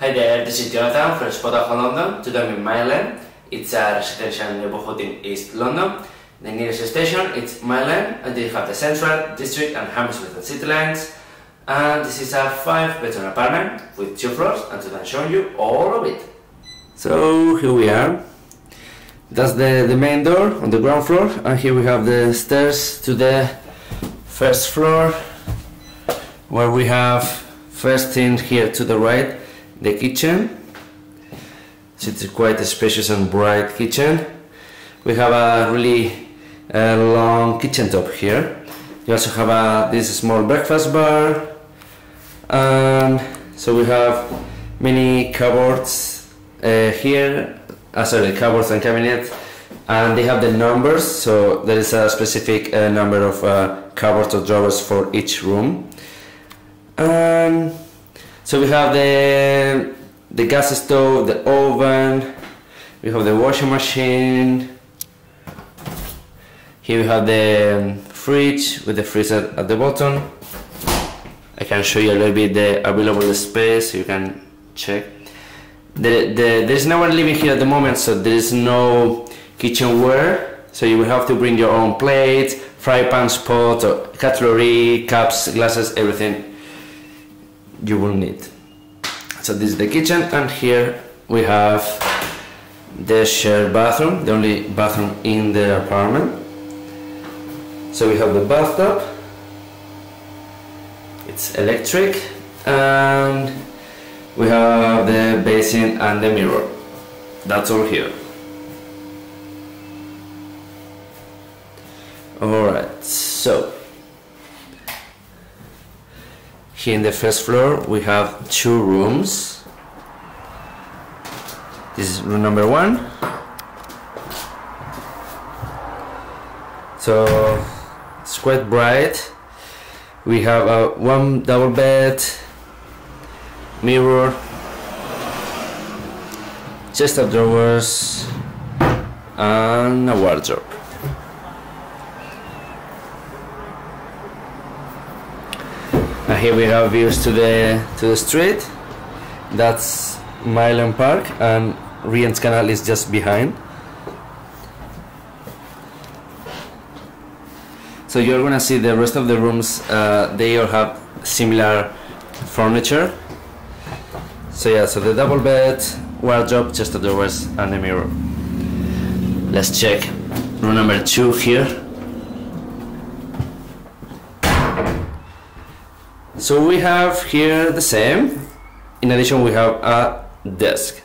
Hi there, this is Jonathan from Spotahome London. Today I'm in Mile. It's a residential neighborhood in East London. The nearest station is Mile and they have the Central, District, and Hammersmith and City lines. And this is a five-bedroom apartment with two floors, and today I'm showing you all of it. So here we are. That's the, the main door on the ground floor, and here we have the stairs to the first floor, where we have first thing here to the right the kitchen. It's quite a spacious and bright kitchen. We have a really uh, long kitchen top here. You also have a this small breakfast bar, and so we have many cupboards uh, here. Uh, sorry, cupboards and cabinets, and they have the numbers. So there is a specific uh, number of uh, cupboards or drawers for each room. And so we have the the gas stove, the oven, we have the washing machine. Here we have the um, fridge with the freezer at the bottom. I can show you a little bit the available space, you can check. The, the, there's no one living here at the moment, so there is no kitchenware. So you will have to bring your own plates, fry pans, pots, cutlery, cups, glasses, everything you will need. So this is the kitchen and here we have the shared bathroom, the only bathroom in the apartment. So we have the bathtub, it's electric and we have the basin and the mirror. That's all here. Alright, so here in the first floor we have two rooms. This is room number one. So it's quite bright. We have a one double bed, mirror, chest of drawers, and a wardrobe. Here we have views to the to the street. That's Mile End Park and Regent's Canal is just behind. So you're gonna see the rest of the rooms. Uh, they all have similar furniture. So yeah, so the double bed, wardrobe, chest of drawers, and a mirror. Let's check room number two here. So we have here the same. In addition, we have a desk.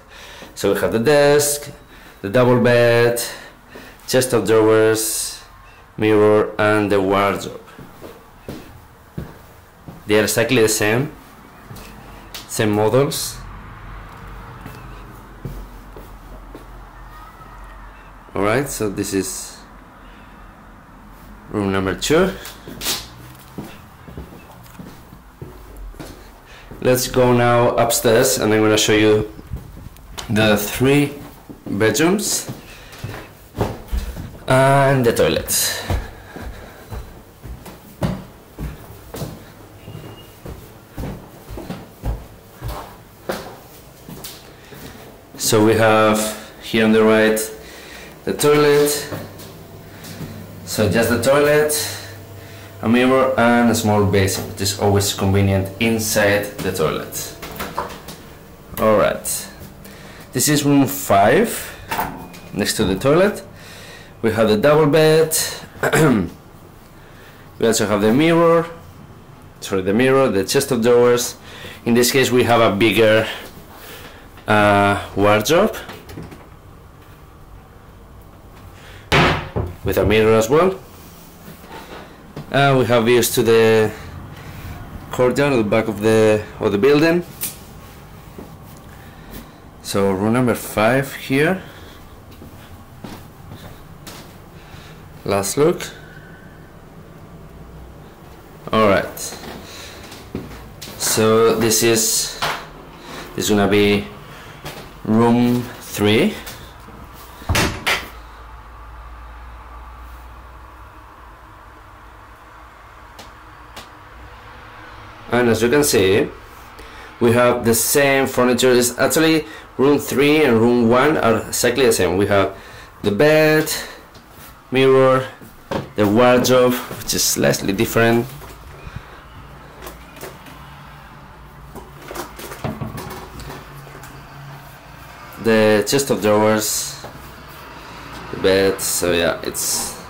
So we have the desk, the double bed, chest of drawers, mirror, and the wardrobe. They are exactly the same, same models. Alright, so this is room number two. Let's go now upstairs and I'm gonna show you the three bedrooms and the toilet. So we have here on the right the toilet. So just the toilet, a mirror and a small basin, which is always convenient inside the toilet. Alright, this is room 5, next to the toilet. We have the double bed, we also have the mirror, sorry, the mirror, the chest of drawers. In this case, we have a bigger uh, wardrobe with a mirror as well. Uh, we have views to the courtyard at the back of the of the building. So room number five here. Last look. All right. So this is this is gonna be room three. Uh, and as you can see we have the same furniture. is actually room 3 and room 1 are exactly the same. We have the bed, mirror, the wardrobe, which is slightly different. The chest of drawers, the bed, so yeah, it's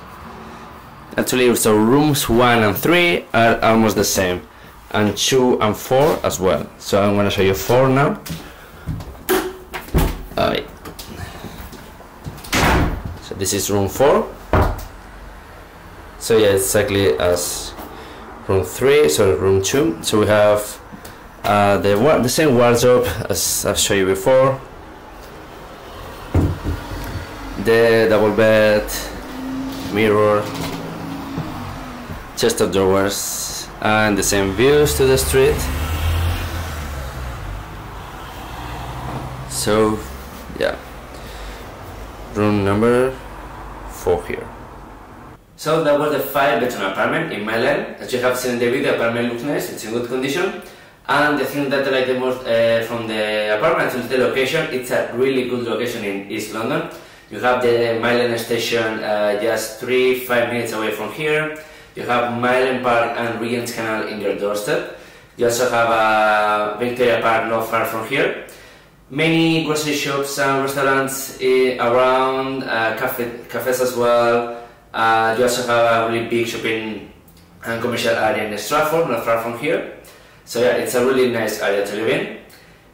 actually so rooms 1 and 3 are almost the same and 2 and 4 as well. So I'm gonna show you 4 now. Alright. so this is room 4 so yeah exactly as room 3 so room 2 so we have uh, the, the same wardrobe as I've shown you before. The double bed mirror chest of drawers and the same views to the street so yeah room number four here so that was the five bedroom apartment in Mile End As you have seen in the video, the apartment looks nice, it's in good condition. And the thing that I like the most uh, from the apartment is the location. It's a really good location in East London. You have the Mile station uh, just 3-5 minutes away from here. You have Mile Park and Regent's Canal in your doorstep. You also have a Victoria Park not far from here. Many grocery shops and restaurants eh, around, uh, cafe, cafes as well. Uh, you also have a really big shopping and commercial area in Stratford, not far from here. So yeah, it's a really nice area to live in.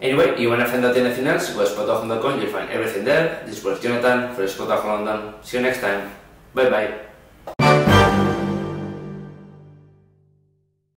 Anyway, you wanna find out anything else, go to spotahome.com, you'll find everything there. This was Jonathan for Spotahome London. See you next time. Bye bye.